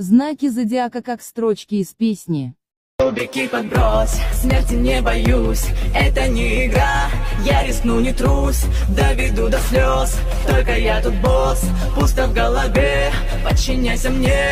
Знаки зодиака как строчки из песни. Кубики подбрось, смерти не боюсь. Это не игра, я рискну не трусь. Доведу до слез, только я тут босс. Пусто в голове, подчиняйся мне.